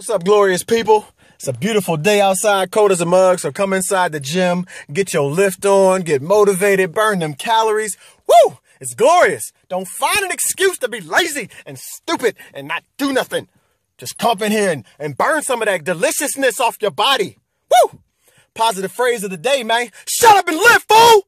What's up, glorious people? It's a beautiful day outside, cold as a mug, so come inside the gym, get your lift on, get motivated, burn them calories. Woo! It's glorious. Don't find an excuse to be lazy and stupid and not do nothing. Just come in here and, and burn some of that deliciousness off your body. Woo! Positive phrase of the day, man. Shut up and lift, fool!